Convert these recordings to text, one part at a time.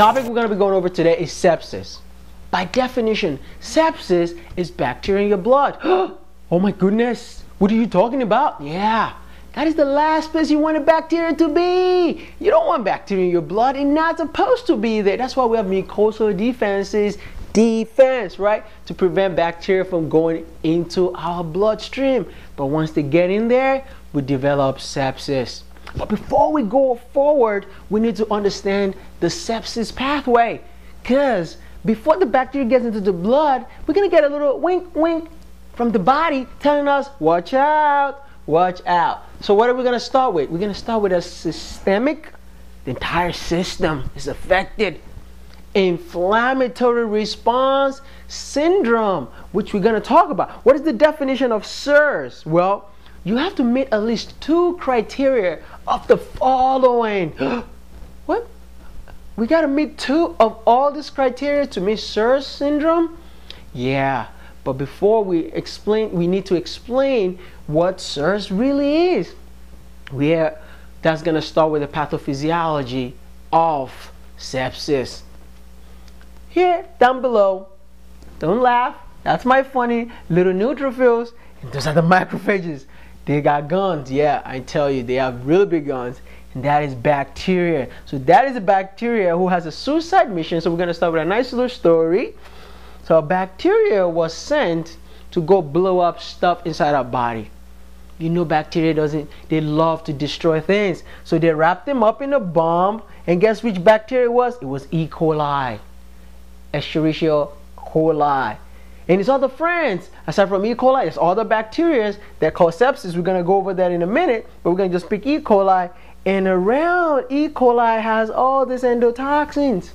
topic we're going to be going over today is sepsis. By definition, sepsis is bacteria in your blood. oh my goodness, what are you talking about? Yeah, that is the last place you want a bacteria to be. You don't want bacteria in your blood. It's not supposed to be there. That's why we have mucosal defenses, defense, right? To prevent bacteria from going into our bloodstream. But once they get in there, we develop sepsis. But before we go forward, we need to understand the sepsis pathway. Because before the bacteria gets into the blood, we're going to get a little wink, wink from the body telling us, watch out, watch out. So, what are we going to start with? We're going to start with a systemic, the entire system is affected. Inflammatory response syndrome, which we're going to talk about. What is the definition of SIRS? Well, you have to meet at least two criteria of the following. what? We got to meet two of all these criteria to meet SIRS syndrome? Yeah, but before we explain, we need to explain what SIRS really is. We are, that's to start with the pathophysiology of sepsis. Here, down below, don't laugh. That's my funny little neutrophils. And those are the macrophages. They got guns. Yeah, I tell you, they have really big guns. And that is bacteria. So that is a bacteria who has a suicide mission. So we're going to start with a nice little story. So a bacteria was sent to go blow up stuff inside our body. You know bacteria doesn't, they love to destroy things. So they wrapped them up in a bomb. And guess which bacteria it was? It was E. coli. Escherichia coli. And it's other friends, aside from E. coli, it's other bacteria that cause sepsis. We're going to go over that in a minute, but we're going to just pick E. coli. And around E. coli has all these endotoxins.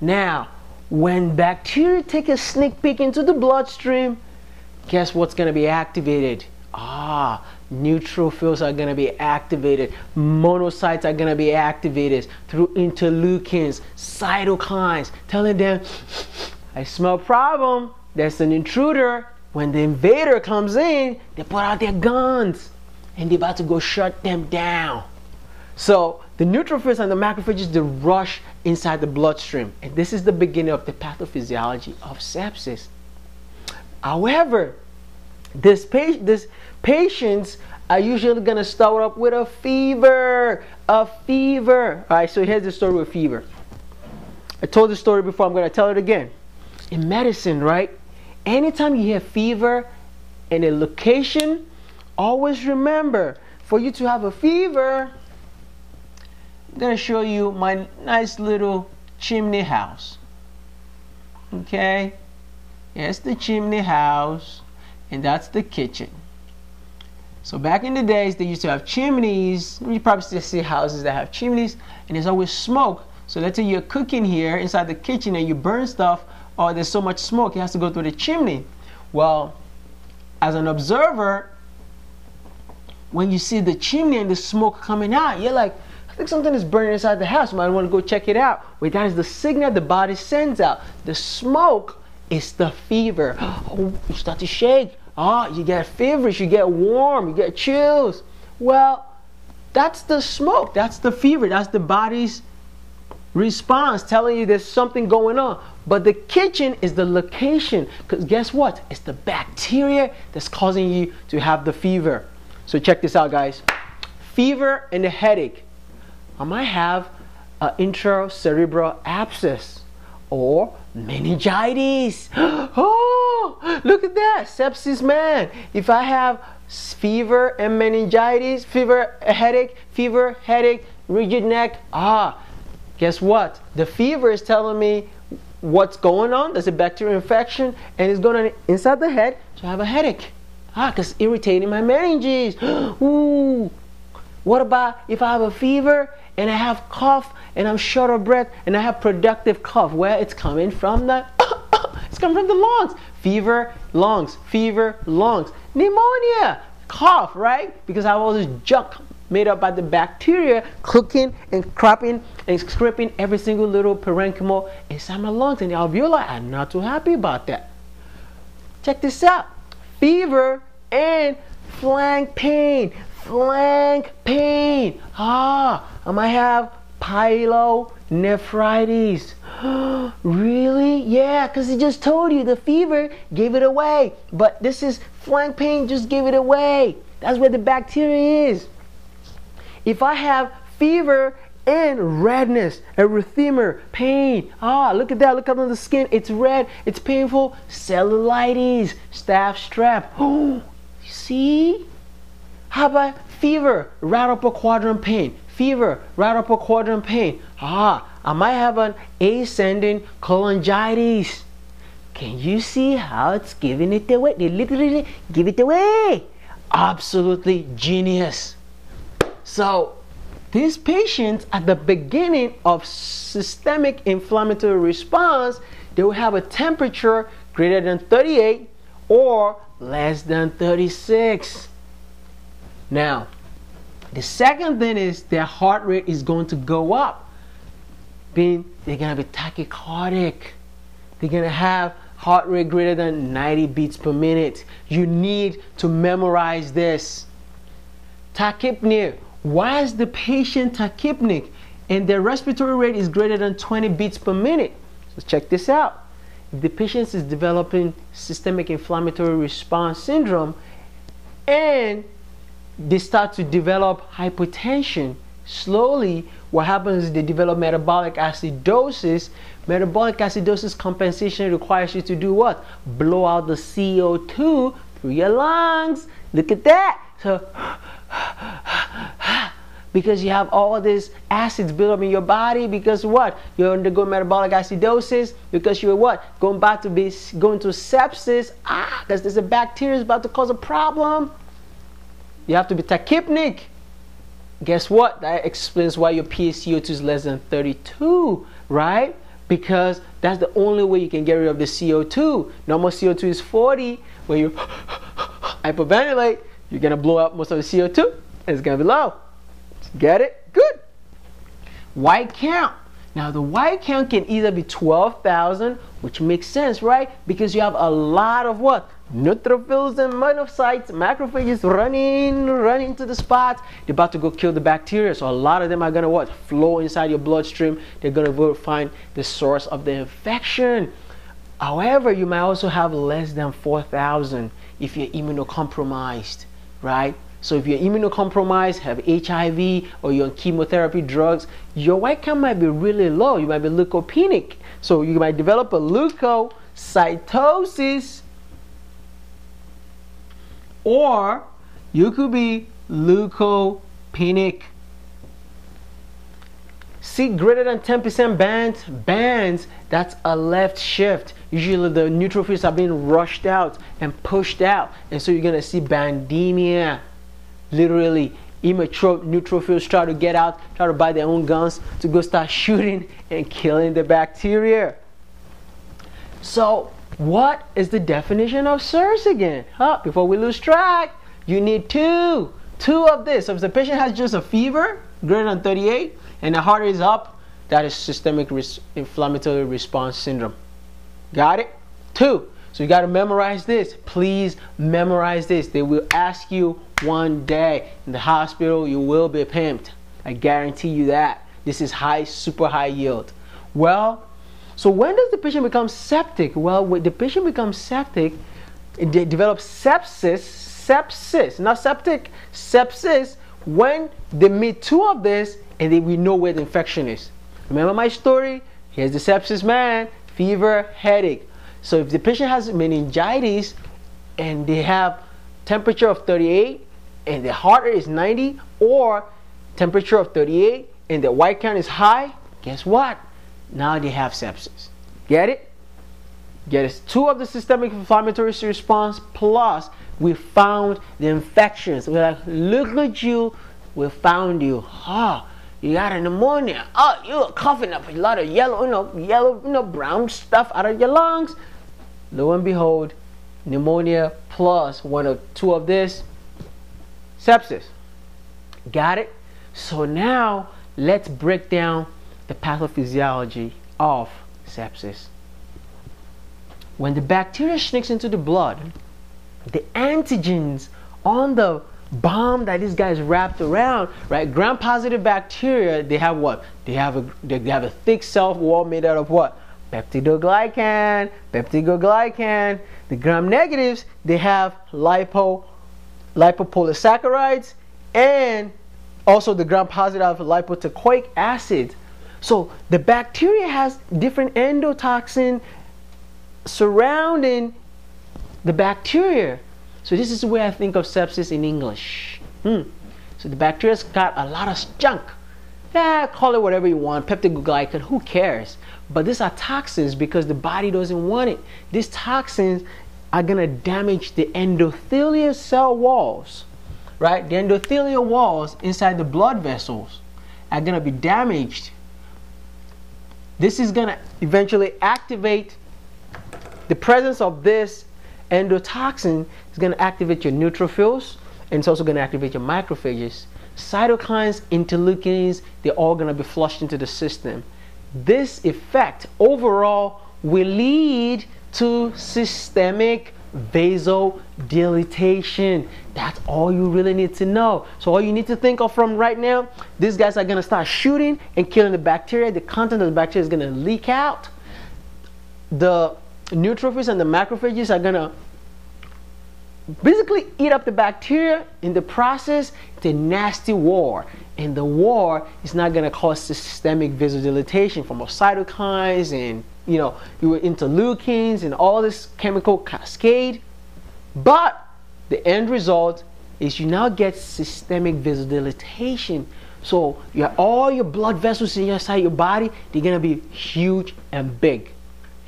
Now, when bacteria take a sneak peek into the bloodstream, guess what's going to be activated? Ah, neutrophils are going to be activated. Monocytes are going to be activated through interleukins, cytokines, telling them, I smell problem. There's an intruder. When the invader comes in, they put out their guns and they're about to go shut them down. So the neutrophils and the macrophages they rush inside the bloodstream, and this is the beginning of the pathophysiology of sepsis. However, this, pa- this patients are usually to start up with a fever, a fever. All right, so here's the story with fever. I told the story before, I'm to tell it again. In medicine, right? Anytime you have fever in a location, always remember for you to have a fever, I'm to show you my nice little chimney house. Okay? Here's the chimney house, and that's the kitchen. So back in the days, they used to have chimneys. You probably still see houses that have chimneys, and there's always smoke. So let's say you're cooking here inside the kitchen and you burn stuff, or there's so much smoke, it has to go through the chimney. Well, as an observer, when you see the chimney and the smoke coming out, you're like, I think something is burning inside the house. Might want to go check it out. Wait, that is the signal the body sends out. The smoke is the fever. Oh, you start to shake. Oh, you get feverish, you get warm, you get chills. Well, that's the smoke, that's the fever, that's the body's response telling you there's something going on. But the kitchen is the location because guess what? It's the bacteria that's causing you to have the fever. So check this out, guys. Fever and a headache. I might have an intracerebral abscess or meningitis. Oh, look at that, sepsis man. If I have fever and meningitis, fever, headache, fever, headache, rigid neck, ah, guess what? The fever is telling me what's going on. There's a bacterial infection and it's going on inside the head, so I have a headache. Ah, because irritating my meninges. Ooh. What about if I have a fever and I have cough and I'm short of breath and I have productive cough? Where it's coming from the it's coming from the lungs. Fever, lungs, fever, lungs. Pneumonia, cough, right? Because I have all this junk made up by the bacteria cooking and cropping and scraping every single little parenchyma inside my lungs and the alveoli. I'm not too happy about that. Check this out. Fever and flank pain. Flank pain. Ah, I might have Nephritis. really? Yeah, because he just told you the fever gave it away. But this is flank pain just gave it away. That's where the bacteria is. If I have fever and redness, erythema, pain. Ah, look at that. Look under the skin. It's red. It's painful. Cellulitis, staph strep. Oh, see? How about fever, right upper quadrant pain? Fever, right upper quadrant pain. Ah, I might have an ascending cholangitis. Can you see how it's giving it away? They literally give it away. Absolutely genius. So, these patients at the beginning of systemic inflammatory response, they will have a temperature greater than 38 or less than 36. Now, the second thing is their heart rate is going to go up. Being they're gonna be tachycardic. They're gonna have heart rate greater than 90 beats per minute. You need to memorize this. Tachypnea. Why is the patient tachypneic and their respiratory rate is greater than 20 beats per minute? So check this out. If the patient is developing systemic inflammatory response syndrome and they start to develop hypotension slowly what happens is they develop metabolic acidosis metabolic acidosis compensation requires you to do what blow out the co2 through your lungs look at that so because you have all these acids built up in your body because what you're undergoing metabolic acidosis because you're what going about to be going to sepsis ah because there's a bacteria is about to cause a problem you have to be tachypneic. Guess what? That explains why your PaCO2 is less than 32, right? Because that's the only way you can get rid of the CO2. Normal CO2 is 40. When you hyperventilate, you're gonna blow up most of the CO2 and it's gonna be low. Get it? Good. White count. Now the white count can either be 12,000, which makes sense, right? Because you have a lot of what? Neutrophils and monocytes, macrophages running, running to the spot. They're about to go kill the bacteria. So a lot of them are gonna what? Flow inside your bloodstream. They're gonna go find the source of the infection. However, you might also have less than 4,000 if you're immunocompromised, right? So if you're immunocompromised, have HIV, or you're on chemotherapy drugs, your white count might be really low. You might be leukopenic. So you might develop a leukocytosis, or you could be leukopenic. See greater than 10% bands, bands, that's a left shift. Usually the neutrophils are being rushed out and pushed out. And so you're gonna see bandemia literally immature neutrophils try to get out, try to buy their own guns to go start shooting and killing the bacteria. So, what is the definition of SIRS again? Huh? Before we lose track, you need two. Two of this. So if the patient has just a fever, greater than 38, and the heart is up, that is systemic res inflammatory response syndrome. Got it? Two. So you got to memorize this. Please memorize this. They will ask you one day in the hospital, you will be pimped. I guarantee you that. This is high, super high yield. Well, so when does the patient become septic? Well, when the patient becomes septic, they develop sepsis, sepsis, not septic, sepsis, when they meet two of this and then we know where the infection is. Remember my story? Here's the sepsis man, fever, headache. So if the patient has meningitis and they have temperature of 38 and the heart rate is 90 or temperature of 38 and the white count is high, guess what? Now they have sepsis. Get it? Get it? Two of the systemic inflammatory response plus we found the infections. We're like, look at you, we found you. Ah, oh, you got oh, a pneumonia. Oh, you're coughing up a lot of yellow, you know, yellow, you know, brown stuff out of your lungs. Lo and behold, pneumonia plus one or two of this, sepsis. Got it? So now let's break down the pathophysiology of sepsis. When the bacteria sneaks into the blood, the antigens on the bomb that these guys wrapped around, right? Gram-positive bacteria, they have what? They have a they have a thick cell wall made out of what? Peptidoglycan, peptidoglycan. The gram-negatives, they have lipo lipopolysaccharides and also the gram-positive lipoteichoic acid. So the bacteria has different endotoxin surrounding the bacteria. So this is way I think of sepsis in English. Hmm. So the bacteria's got a lot of junk. Yeah, call it whatever you want, peptidoglycan, who cares? But these are toxins because the body doesn't want it. These toxins are gonna damage the endothelial cell walls, right? The endothelial walls inside the blood vessels are gonna be damaged. This is gonna eventually activate the presence of this endotoxin is going to activate your neutrophils and it's also going to activate your macrophages. Cytokines, interleukins, they're all going to be flushed into the system. This effect overall will lead to systemic vasodilatation. That's all you really need to know. So all you need to think of from right now, these guys are going to start shooting and killing the bacteria. The content of the bacteria is going to leak out. The neutrophils and the macrophages are gonna basically eat up the bacteria in the process. It's a nasty war and the war is not going to cause systemic vasodilatation from cytokines and you know you your interleukins and all this chemical cascade. But the end result is you now get systemic vasodilatation so all your blood vessels inside your body they're going to be huge and big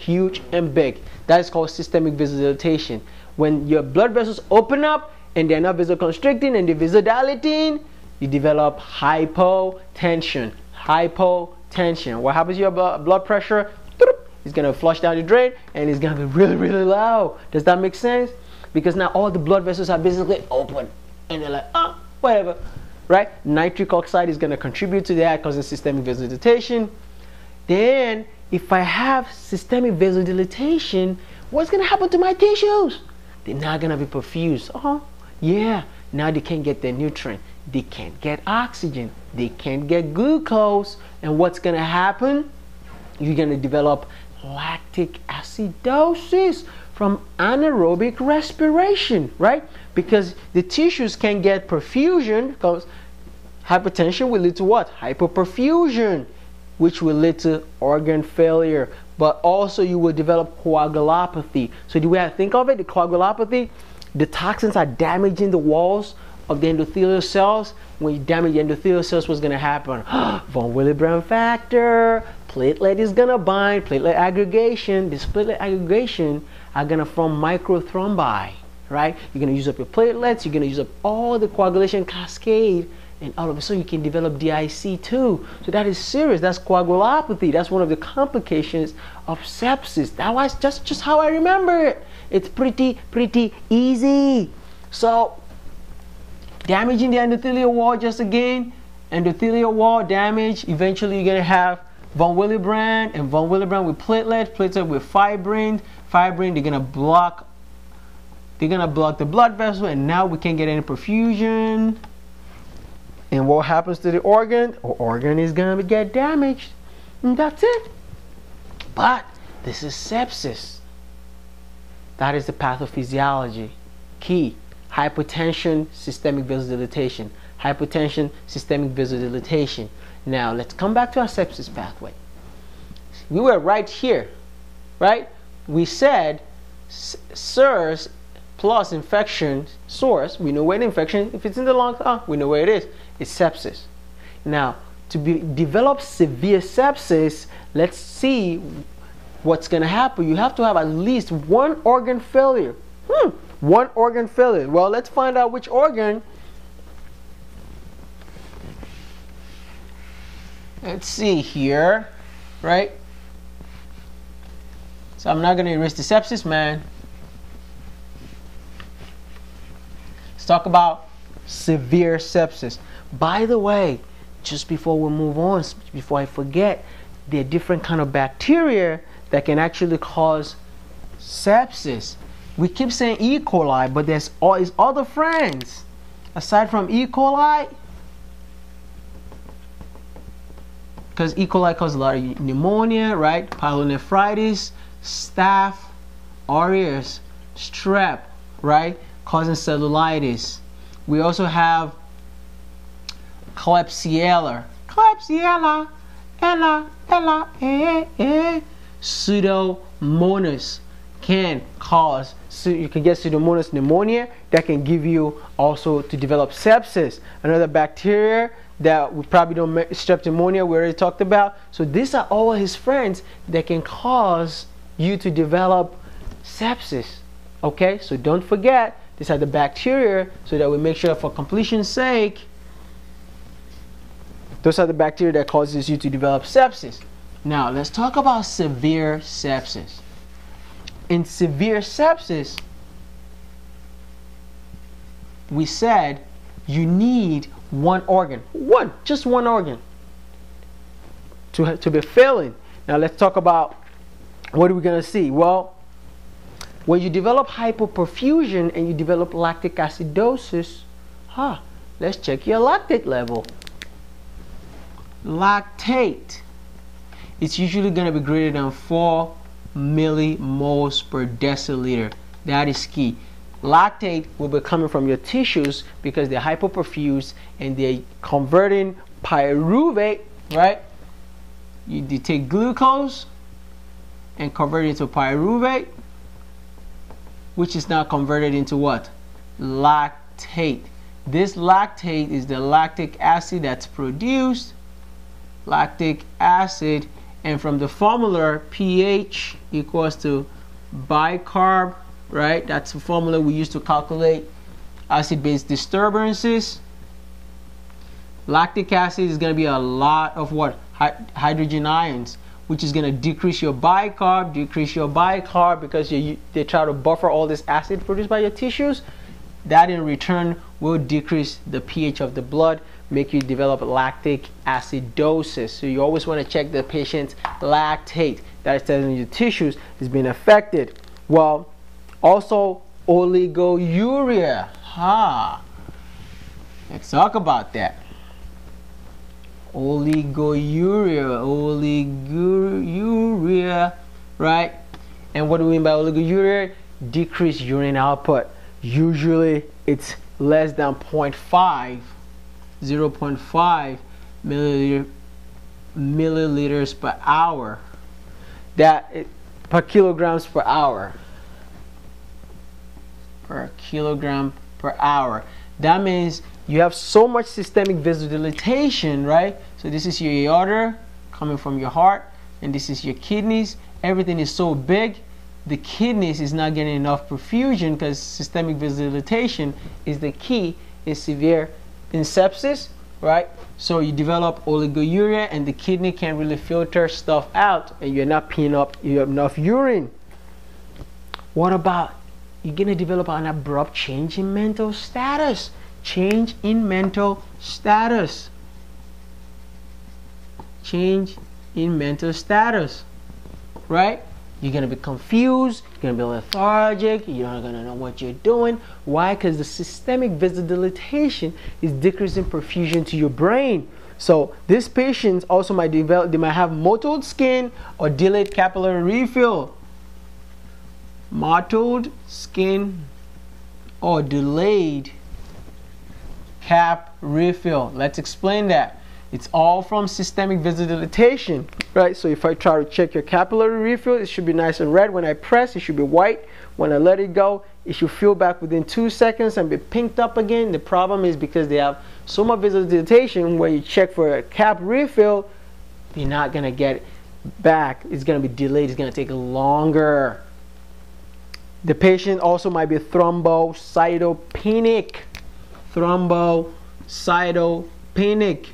huge and big. That is called systemic vasodilatation. When your blood vessels open up and they're not vasoconstricting and they're vasodilating, you develop hypotension. Hypotension. What happens to your blood pressure? It's gonna flush down the drain and it's gonna be really, really low. Does that make sense? Because now all the blood vessels are basically open and they're like, oh, whatever. Right? Nitric oxide is gonna contribute to that causing systemic vasodilatation. Then if I have systemic vasodilatation, what's going to happen to my tissues? They're not going to be perfused. Oh, yeah. Now they can't get their nutrient. They can't get oxygen. They can't get glucose. And what's going to happen? You're going to develop lactic acidosis from anaerobic respiration, right? Because the tissues can get perfusion because hypertension will lead to what? Hypoperfusion which will lead to organ failure. But also you will develop coagulopathy. So the way I think of it, the coagulopathy, the toxins are damaging the walls of the endothelial cells. When you damage the endothelial cells, what's going to happen? Von Willebrand factor, platelet is going to bind, platelet aggregation. This platelet aggregation are going to form microthrombi, right? You're going to use up your platelets, you're going to use up all the coagulation cascade and all of a sudden you can develop DIC too. So that is serious. That's coagulopathy. That's one of the complications of sepsis. That was just, just how I remember it. It's pretty, pretty easy. So damaging the endothelial wall just again, endothelial wall damage, eventually you're gonna have von Willebrand and von Willebrand with platelet, platelet with fibrin, fibrin, they're gonna block they're gonna block the blood vessel and now we can't get any perfusion and what happens to the organ? The organ is going to get damaged. And that's it. But this is sepsis. That is the pathophysiology. Key hypertension, systemic vasodilatation. Hypertension, systemic vasodilatation. Now let's come back to our sepsis pathway. We were right here, right? We said SIRS plus infection source, we know where the infection, if it's in the lungs, ah, we know where it is is sepsis. Now, to be, develop severe sepsis, let's see what's going to happen. You have to have at least one organ failure. Hmm, one organ failure. Well, let's find out which organ. Let's see here, right? So I'm not going to erase the sepsis, man. Let's talk about severe sepsis. By the way, just before we move on, before I forget, there are different kind of bacteria that can actually cause sepsis. We keep saying E. coli, but there's all his other friends. aside from E. coli, because E. coli causes a lot of pneumonia, right? Pyelonephritis, staph, aureus, strep, right? Causing cellulitis. We also have Klebsiella, Klebsiella, Ella, Ella, eh, eh. Pseudomonas can cause, so you can get Pseudomonas pneumonia that can give you also to develop sepsis. Another bacteria that we probably don't, strep pneumonia we already talked about. So these are all his friends that can cause you to develop sepsis. Okay, so don't forget, these are the bacteria so that we make sure for completion's sake, those are the bacteria that causes you to develop sepsis. Now, let's talk about severe sepsis. In severe sepsis, we said you need one organ, one, just one organ to, to be failing. Now, let's talk about what are we going to see? Well, when you develop hypoperfusion and you develop lactic acidosis, huh, let's check your lactate level lactate. It's usually going to be greater than 4 millimoles per deciliter. That is key. Lactate will be coming from your tissues because they're hypoperfused and they're converting pyruvate right? You, you take glucose and convert it into pyruvate which is now converted into what? Lactate. This lactate is the lactic acid that's produced lactic acid and from the formula pH equals to bicarb right? That's the formula we use to calculate acid-base disturbances. Lactic acid is going to be a lot of what? Hydrogen ions which is going to decrease your bicarb decrease your bicarb because you, they try to buffer all this acid produced by your tissues that in return will decrease the pH of the blood make you develop lactic acidosis. So you always want to check the patient's lactate. That is telling you the tissues is being affected. Well, also oliguria. Ha. Let's talk about that. Oliguria, oliguria, right? And what do we mean by oliguria? Decreased urine output. Usually it's less than 0.5 0.5 milliliter, milliliters per hour. That per kilograms per hour. Per kilogram per hour. That means you have so much systemic vasodilatation right? So this is your aorta coming from your heart and this is your kidneys. Everything is so big the kidneys is not getting enough perfusion because systemic vasodilatation is the key in severe in sepsis, right? So you develop oliguria and the kidney can't really filter stuff out and you're not peeing up you have enough urine. What about you're gonna develop an abrupt change in mental status? Change in mental status. Change in mental status. Right? You're going to be confused. You're going to be lethargic. You're not going to know what you're doing. Why? Because the systemic vasodilatation is decreasing perfusion to your brain. So these patients also might develop, they might have mottled skin or delayed capillary refill. Mottled skin or delayed cap refill. Let's explain that. It's all from systemic vasodilatation, right? So if I try to check your capillary refill, it should be nice and red. When I press, it should be white. When I let it go, it should fill back within two seconds and be pinked up again. The problem is because they have so much vasodilatation, when you check for a cap refill, you're not gonna get back. It's gonna be delayed. It's gonna take longer. The patient also might be thrombocytopenic. Thrombocytopenic.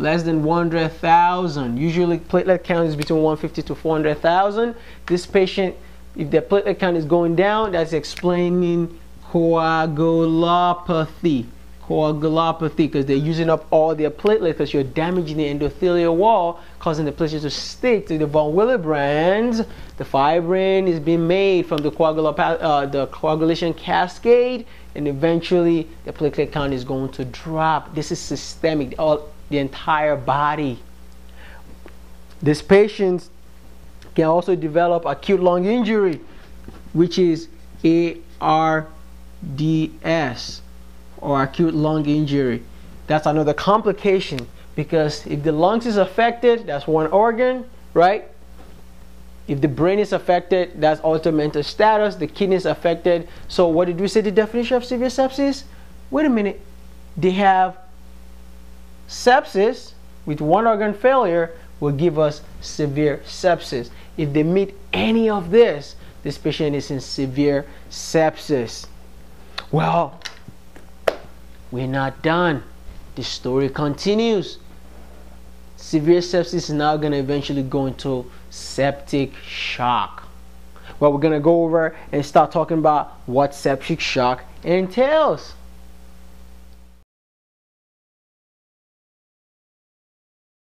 Less than 100,000. Usually platelet count is between 150 to 400,000. This patient, if their platelet count is going down, that's explaining coagulopathy. coagulopathy because they're using up all their platelets because you're damaging the endothelial wall, causing the platelets to stick to the von Willebrand. The fibrin is being made from the, uh, the coagulation cascade, and eventually the platelet count is going to drop. This is systemic, all the entire body. This patient can also develop acute lung injury, which is ARDS or acute lung injury. That's another complication because if the lungs is affected, that's one organ, right? If the brain is affected, that's altered mental status. The kidney is affected. So what did we say the definition of severe sepsis? Wait a minute. They have sepsis with one organ failure will give us severe sepsis. If they meet any of this, this patient is in severe sepsis. Well, we're not done. The story continues. Severe sepsis is now going to eventually go into septic shock. Well, we're going to go over and start talking about what septic shock entails.